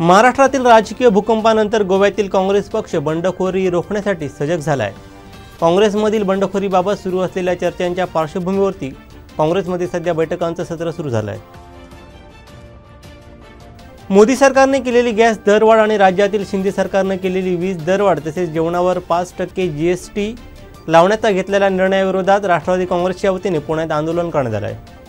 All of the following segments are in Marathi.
महाराष्ट्रातील राजकीय भूकंपानंतर गोव्यातील काँग्रेस पक्ष बंडखोरी रोखण्यासाठी सजग झाला आहे काँग्रेसमधील बंडखोरीबाबत सुरू असलेल्या चर्चांच्या पार्श्वभूमीवरती काँग्रेसमध्ये सध्या बैठकांचं सत्र सुरू झालं आहे मोदी सरकारने केलेली गॅस दरवाढ आणि राज्यातील शिंदे सरकारनं केलेली वीज दरवाढ तसेच जेवणावर पाच टक्के जी एस टी लावण्याचा घेतलेल्या निर्णयाविरोधात राष्ट्रवादी काँग्रेसच्या वतीने पुण्यात आंदोलन करण्यात आलं आहे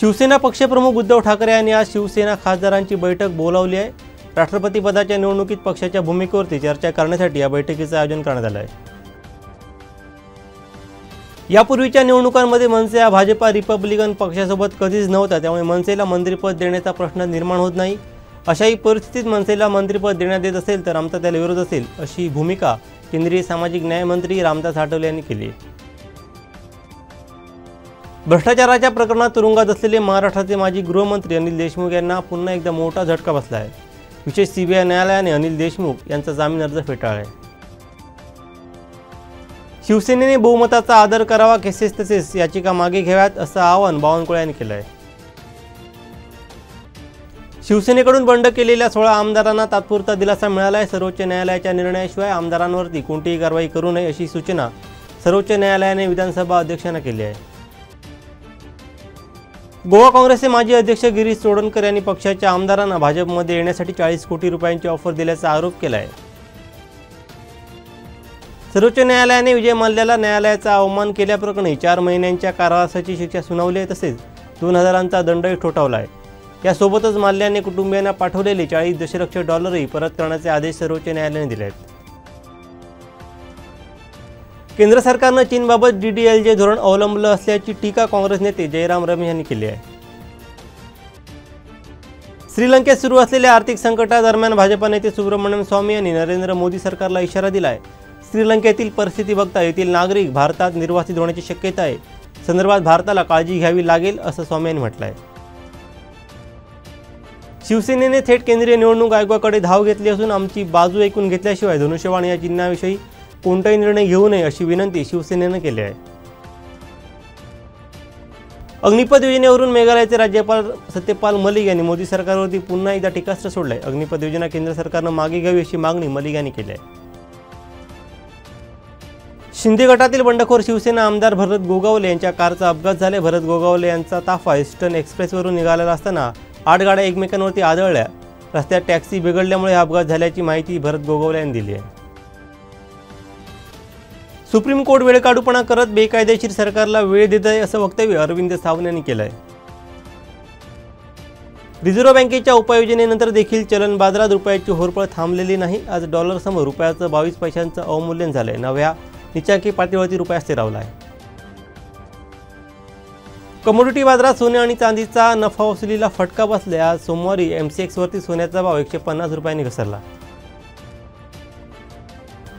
शिवसेना पक्षप्रमुख उद्धव ठाकरे यांनी आज शिवसेना खासदारांची बैठक बोलावली आहे. राष्ट्रपती पदाच्या निवडणुकीत पक्षाच्या भूमिकेवरती चर्चा करण्यासाठी या बैठकीचं आयोजन करण्यात आलं आहे. यापूर्वीच्या निवडणुकांमध्ये मनसे हा भाजपा रिपब्लिकन पक्षासोबत कधीच नव्हता. त्यामुळे मनसेला मंत्रिपद देण्याचा प्रश्न निर्माण होत नाही. अशाही परिस्थितीत मनसेला मंत्रिपद देण्यात येत असेल तर आमचा त्याला विरोध असेल अशी भूमिका केंद्रीय सामाजिक न्यायमंत्री रामदास आठवले यांनी केली आहे. भ्रष्टाचाराच्या प्रकरणात तुरुंगात असलेले महाराष्ट्राचे माजी गृहमंत्री अनिल देशमुख यांना पुन्हा एकदा मोठा झटका बसला आहे. विशेष सीबीआय न्यायालयाने अनिल देशमुख यांचा जामीन अर्ज फेटाळला आहे शिवसेनेने बहुमताचा आदर करावा केसेस तसेच याचिका मागे घ्याव्यात असं आवाहन बावनकुळे यांनी केलं आहे शिवसेनेकडून बंड केलेल्या सोळा आमदारांना तात्पुरता दिलासा मिळाला आहे सर्वोच्च न्यायालयाच्या निर्णयाशिवाय आमदारांवरती कोणतीही कारवाई करू नये अशी सूचना सर्वोच्च न्यायालयाने विधानसभा अध्यक्षांना केली आहे. गोवा काँग्रेसचे माजी अध्यक्ष गिरीश चोडणकर यांनी पक्षाच्या आमदारांना भाजपमध्ये येण्यासाठी चाळीस कोटी रुपयांची ऑफर दिल्याचा आरोप केला आहे सर्वोच्च न्यायालयाने विजय मल्ल्याला न्यायालयाचा अवमान केल्याप्रकरणी चार महिन्यांच्या कारावासाची शिक्षा सुनावली आहे तसेच दोन हजारांचा दंडही ठोठावला आहे यासोबतच माल्ल्याने कुटुंबियांना पाठवलेले चाळीस दशलक्ष डॉलरही परत करण्याचे आदेश सर्वोच्च न्यायालयाने दिले आहेत केंद्र सरकारनं चीनबाबत डी डी एल जे धोरण अवलंबलं असल्याची टीका काँग्रेस नेते जयराम रमेश यांनी केली आहे. श्रीलंकेत सुरू असलेल्या आर्थिक संकटादरम्यान भाजपा नेते सुब्रमण्यम स्वामी यांनी नरेंद्र मोदी सरकारला इशारा दिला आहे श्रीलंकेतील परिस्थिती बघता येथील नागरिक भारतात निर्वासित होण्याची शक्यता आहे. संदर्भात भारताला काळजी घ्यावी लागेल असं स्वामी यांनी म्हटलं आहे शिवसेनेने थेट केंद्रीय निवडणूक आयोगाकडे धाव घेतली असून आमची बाजू ऐकून घेतल्याशिवाय धनुष्यबाण या चिन्हाविषयी कोणताही निर्णय घेऊ नये अशी विनंती शिवसेनेनं केली आहे. अग्निपथ योजनेवरून मेघालयाचे राज्यपाल सत्यपाल मलिक यांनी मोदी सरकारवरती पुन्हा एकदा टीकास्त्र सोडलंय. अग्निपथ योजना केंद्र सरकारनं मागे घ्यावी अशी मागणी मलिक यांनी केली आहे. शिंदे गटातील बंडखोर शिवसेना आमदार भरत गोगावले यांच्या कारचा अपघात झाले. भरत गोगावले यांचा ताफा ईस्टर्न एक्सप्रेसवरून निघालेला असताना आठ गाड्या एकमेकांवरती आदळल्या. रस्त्यात टॅक्सी बिघडल्यामुळे हा अपघात झाल्याची माहिती भरत गोगावले यांनी दिली आहे. सुप्रीम कोर्ट वेळकाढूपणा करत बेकायदेशीर सरकारला वेळ देत आहे असं वक्तव्य अरविंद सावंत यांनी केलं आहे रिझर्व्ह बँकेच्या उपाययोजनेनंतर देखील चलन बाजारात रुपयाची होरपळ थांबलेली नाही. आज डॉलरसमोर रुपयाचं बावीस पैशांचं अवमूल्यन झालं आहे नव्या निचांकी पातळीवरती रुपया स्थिरावला आहे कमोडिटी बाजारात सोने आणि चांदीचा नफा वसुलीला फटका बसल्या. आज सोमवारी एम सी एक्सवरती सोन्याचा भाव एकशे पन्नास रुपयांनी घसरला.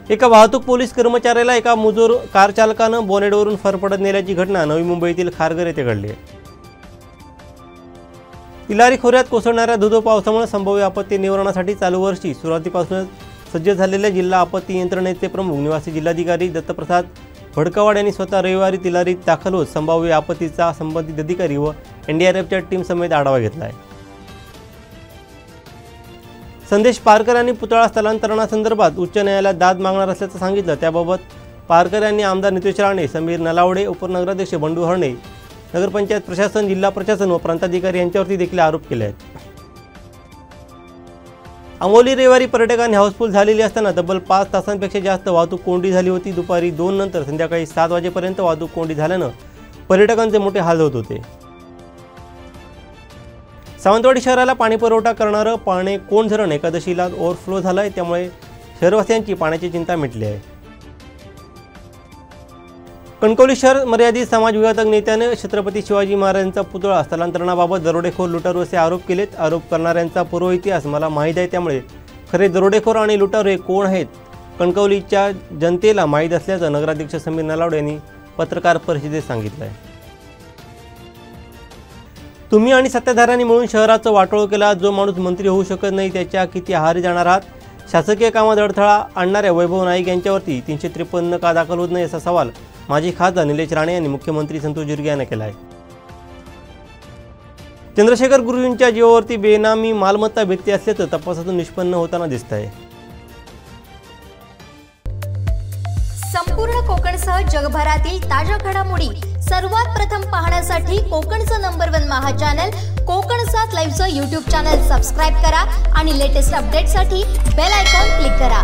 एका वाहतूक पोलीस कर्मचाऱ्याला एका मुजोर कार चालकानं बोनेटवरून फरफडत नेल्याची घटना नवी मुंबईतील खारघर येथे घडली आहे. तिलारी खोऱ्यात कोसळणाऱ्या धुधो पावसामुळे संभाव्य आपत्ती निवारणासाठी चालू वर्षी सुरुवातीपासूनच सज्ज झालेल्या जिल्हा आपत्ती यंत्रणेचे प्रमुख निवासी जिल्हाधिकारी दत्तप्रसाद भडकवाड यांनी स्वतः रविवारी तिलारीत दाखल होत संभाव्य आपत्तीचा संबंधित अधिकारी व एनडीआरएफच्या टीम समेत आढावा घेतला आहे. संदेश पारकर यांनी पुतळा स्थलांतरणासंदर्भात उच्च न्यायालयात दाद मागणार असल्याचं सांगितलं. त्याबाबत पारकर यांनी आमदार नितेश राणे समीर नलावडे उपनगराध्यक्ष बंडू हरणे नगरपंचायत प्रशासन जिल्हा प्रशासन व प्रांताधिकारी यांच्यावरती देखील आरोप केले आहेत. आंबोली रविवारी पर्यटकांनी हाऊसफुल झालेली असताना तब्बल पाच तासांपेक्षा जास्त वाहतूक कोंडी झाली होती. दुपारी दोन नंतर संध्याकाळी सात वाजेपर्यंत वाहतूक कोंडी झाल्यानं पर्यटकांचे मोठे हाल होत होते. सावंतवाडी शहराला पाणीपुरवठा करणारं पाणे कोण धरण एकादशीला ओव्हरफ्लो झालं आहे त्यामुळे शहरवासियांची पाण्याची चिंता मिटली आहे. कणकवली शहर मर्यादित समाजविघातक नेत्याने छत्रपती शिवाजी महाराजांचा पुतळा स्थलांतरणाबाबत दरोडेखोर लुटारू असे आरोप केलेत. आरोप करणाऱ्यांचा पूर्व इतिहास मला माहीत आहे त्यामुळे खरे दरोडेखोर आणि लुटारू हे कोण आहेत कणकवलीच्या जनतेला माहीत असल्याचं नगराध्यक्ष समीर नलावडे यांनी पत्रकार परिषदेत सांगितलं आहे तुम्ही आणि सत्ताधाऱ्यांनी मिळून शहराचं वाटोळ केला जो माणूस मंत्री होऊ शकत नाही त्याच्या किती आहारी जाणार आहात? शासकीय कामात अडथळा आणणाऱ्या वैभव नाईक यांच्यावरती तीनशे त्रेपन्न का दाखल होत नाही असा सवाल माजी खासदार निलेश राणे यांनी मुख्यमंत्री संतोष जिरगे यांना केला आहे चंद्रशेखर गुरुजींच्या जीवावरती बेनामी मालमत्ता भेटते असल्याचं तपासातून निष्पन्न होताना दिसत आहे संपूर्ण कोकणसह जगभरातील ताज्या घडामोडी सर्वात प्रथम पाहण्यासाठी कोकणचं number one Maha channel Konkan सात लाईव्हचं यूट्यूब चॅनल सबस्क्राईब करा आणि लेटेस्ट अपडेटसाठी बेल आयकॉन क्लिक करा.